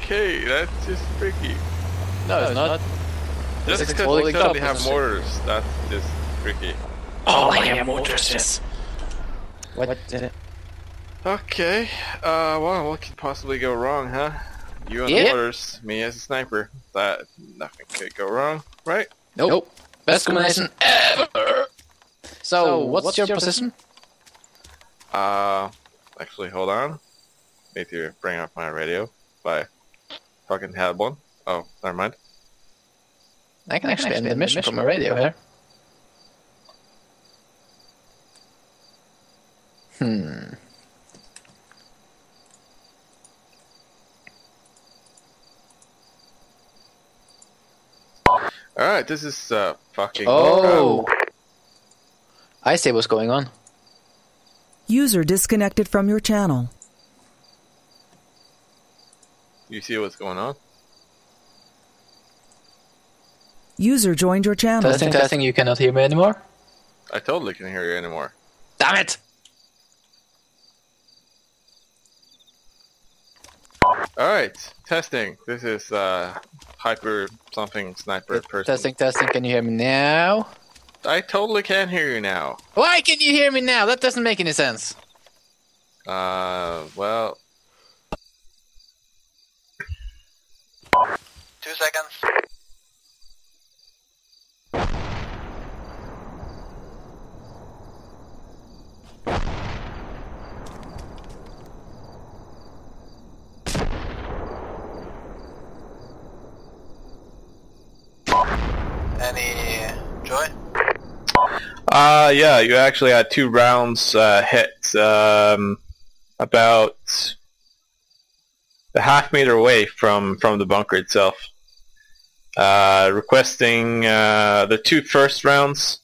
okay, that's just tricky. no, it's not. Just It's because totally we suddenly have mortars, that's just tricky. Oh, I have mortars. What did it? Okay, uh, well, what could possibly go wrong, huh? You and Yeah. the mortars, me as a sniper. That nothing could go wrong, right? Nope. Best combination ever. So, what's, your, position? Uh, actually, hold on. Need to bring up my radio. If I fucking had one. Oh, never mind. I can actually end the mission from a radio here. Hmm. Alright, this is, uh, fucking... Oh. I see what's going on. User disconnected from your channel. You see what's going on? User joined your channel. Testing, testing. You cannot hear me anymore. I totally can hear you anymore. Damn it! Alright, testing. This is, uh, hyper something sniper person. Testing, testing. Can you hear me now? I totally can hear you now. Why can you hear me now? That doesn't make any sense. Uh, well, Seconds. Any joy? Uh, yeah, you actually had two rounds uh, hit um, about a half meter away from, from the bunker itself. Uh, requesting uh, the two first rounds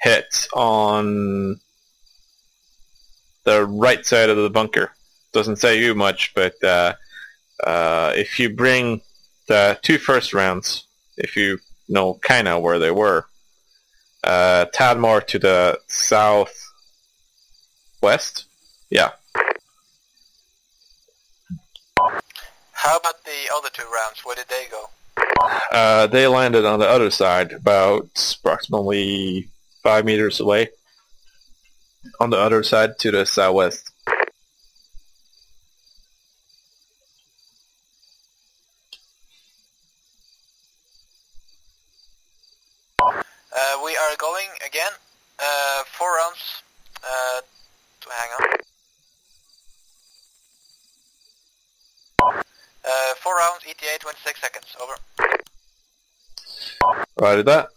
hit on the right side of the bunker. Doesn't say you much, but uh, uh, if you bring the two first rounds, if you know kind of where they were, uh, tad more to the south west. Yeah. How about the other two rounds? Where did they go? Uh, they landed on the other side, about approximately five meters away. On the other side to the southwest. Uh, we are going again. Uh, four rounds. Uh, to hang on. Uh, four rounds, ETA 26 seconds. Over. Right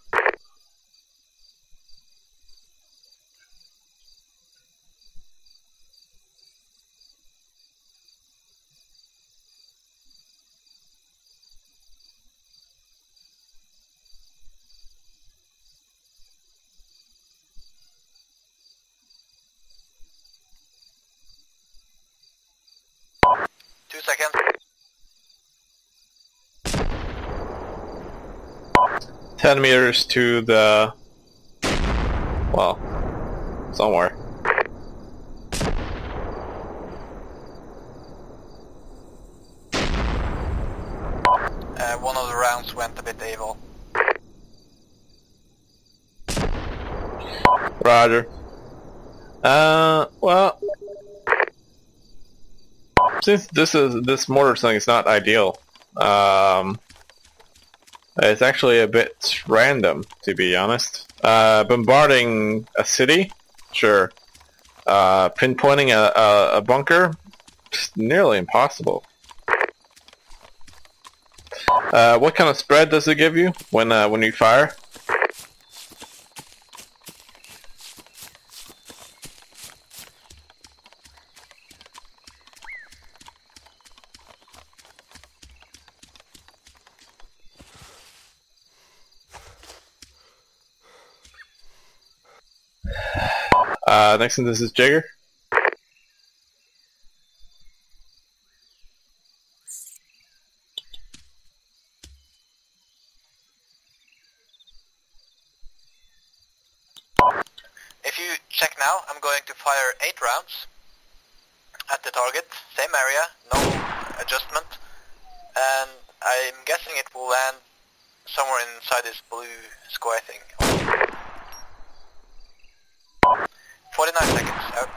10 meters to the... Well, somewhere. Uh, one of the rounds went a bit evil. Roger. Uh, well... Since this is this mortar thing is not ideal, um, it's actually a bit random to be honest. Uh, bombarding a city, sure. Uh, pinpointing a, a, a bunker, nearly impossible. Uh, what kind of spread does it give you when uh, when you fire? Uh, next one, this is Jager. If you check now, I'm going to fire eight rounds at the target, same area, no adjustment, and I'm guessing it will land somewhere inside this blue square thing. 49 seconds out.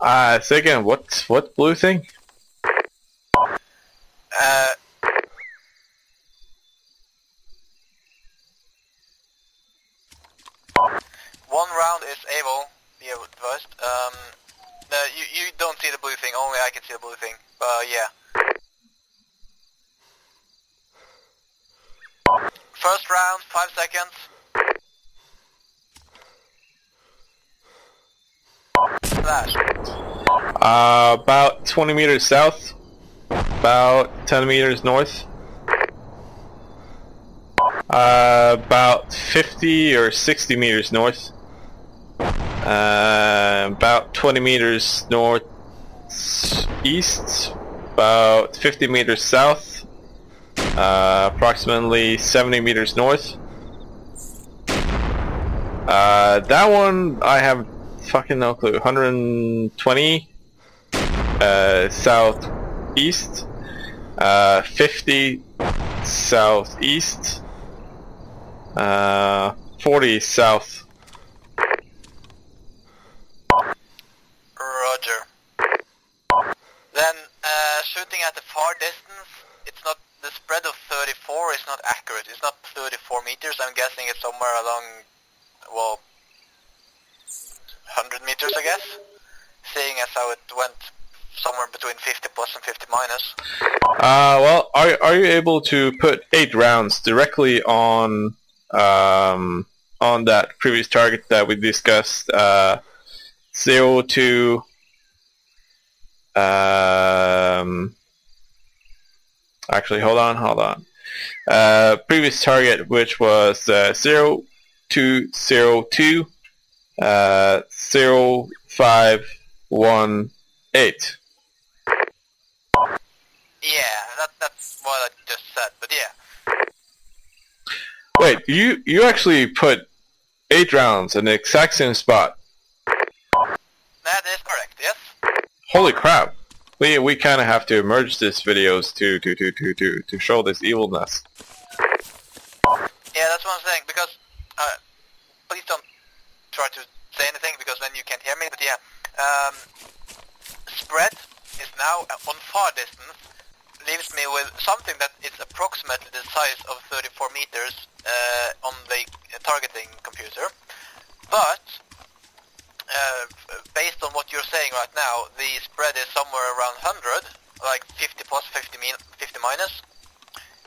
Uh, say again, what, what blue thing? Uh, one round is able, be advised. Um, no, you, you don't see the blue thing, only I can see the blue thing. Uh, yeah. First round, five seconds. Flash. Uh, about 20 meters south, about 10 meters north. Uh, about 50 or 60 meters north. Uh, about 20 meters north east. About 50 meters south. Uh, approximately 70 meters north. Uh, that one I have fucking no clue. 120 uh, southeast, uh, 50 southeast, uh, 40 south. Roger. Then, uh, shooting at a far distance, it's not, the spread of 34 is not accurate. It's not 34 meters. I'm guessing it's somewhere along, well, 100 meters, I guess. Seeing as how it went somewhere between 50 plus and 50 minus. Uh, well, are are you able to put eight rounds directly on um, on that previous target that we discussed? Uh, zero to um, actually, hold on, hold on. Uh, previous target, which was uh, zero two zero two uh, zero five one eight. Yeah, that, that's what I just said, but yeah. Wait, you you actually put eight rounds in the exact same spot. That is? Holy crap! We we kind of have to merge these videos to to to to to to show this evilness. Yeah, that's what I'm saying, because, uh, please don't try to say anything, because then you can't hear me, but yeah. Um, spread is now on far distance, leaves me with something that is approximately the size of 34 meters uh, on the targeting computer. But, uh, based on what you're saying right now, the spread is somewhere around 100, like 50 plus, 50, min 50 minus,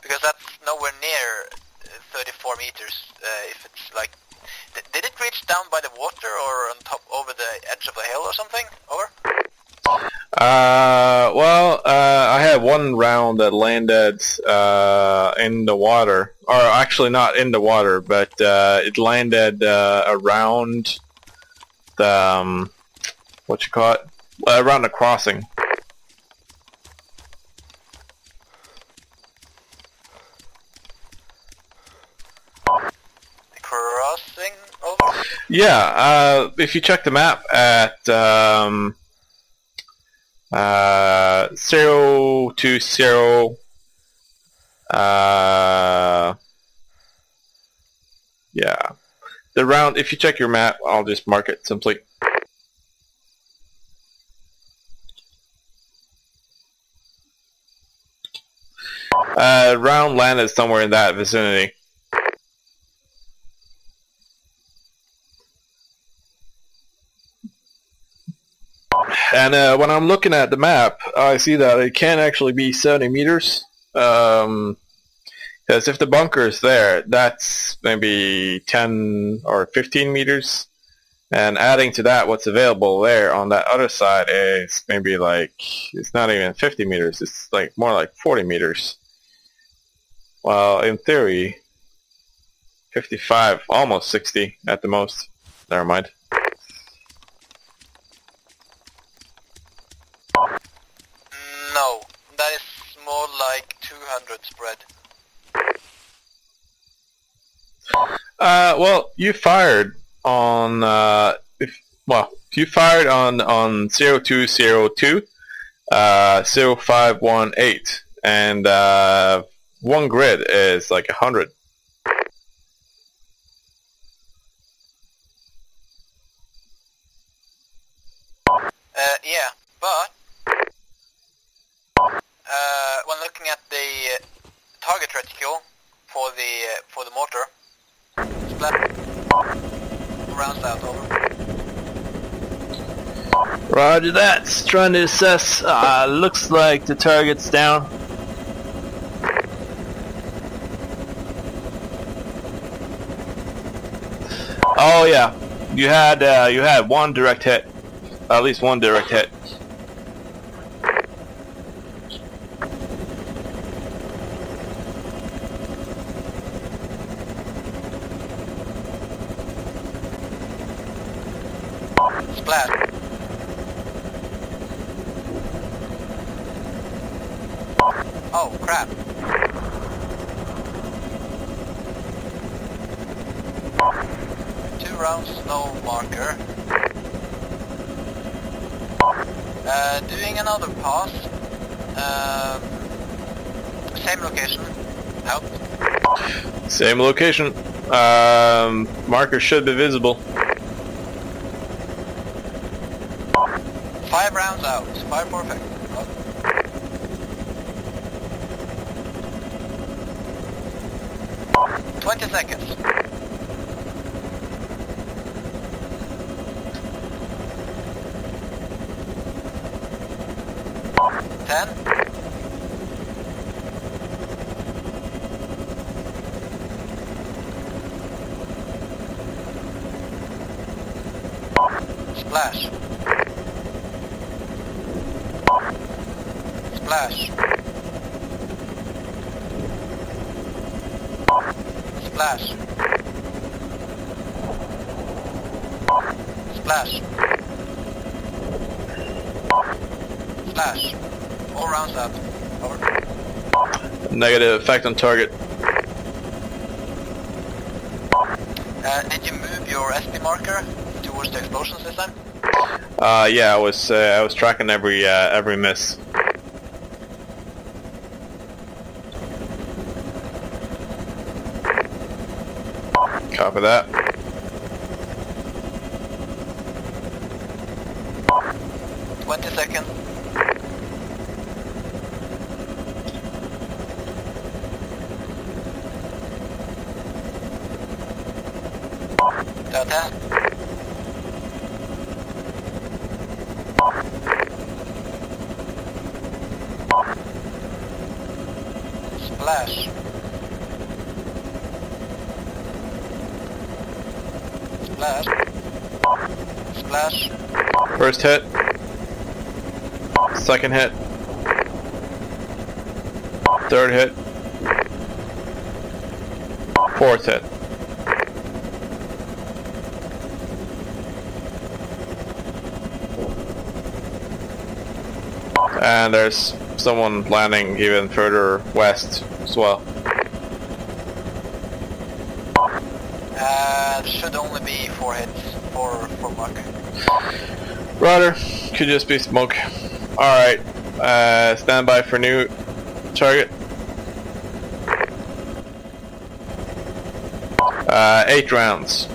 because that's nowhere near uh, 34 meters. Uh, if it's like, did, did it reach down by the water or on top over the edge of the hill or something? Over. Uh, well, uh, I had one round that landed uh, in the water, or actually not in the water, but uh, it landed uh, around the um, what you call it, uh, around the crossing. Crossing over. Yeah, uh, if you check the map at um, uh, zero to zero, uh, yeah, the round. If you check your map, I'll just mark it simply. Uh, round landed somewhere in that vicinity. And uh, when I'm looking at the map, I see that it can actually be 70 meters. Um, because if the bunker is there, that's maybe 10 or 15 meters. And adding to that, what's available there on that other side is maybe like, it's not even 50 meters, it's like more like 40 meters. Well, in theory, 55, almost 60 at the most. Never mind. No, that is more like 200 spread. Uh, well, you fired on uh, if well, you fired on on zero two zero two, uh, zero five one eight, and uh, one grid is like a hundred. Uh, yeah, but uh, when looking at the uh, target reticule for the uh, for the mortar, splat rounds out over. Roger that. Trying to assess. Uh, looks like the target's down. Oh yeah, you had uh, you had one direct hit, at least one direct hit. Splat. Oh crap. No marker. Uh, doing another pass. Um, same location. Help. Same location. Um, marker should be visible. Five rounds out. Five perfect. Oh. Twenty seconds. Ten. Splash. Splash. Splash. Splash. Splash. All rounds up. Over. Negative effect on target. Uh, did you move your SD marker towards the explosion time? Uh, yeah, I was uh, I was tracking every uh, every miss. Copy that. Twenty seconds. Ten. Splash. Splash. Splash. First hit. Second hit. Third hit. Fourth hit. And there's someone landing even further west as well. Uh, should only be four hits for for mark. Roger, could just be smoke. Alright, uh, stand by for new target. Uh, eight rounds.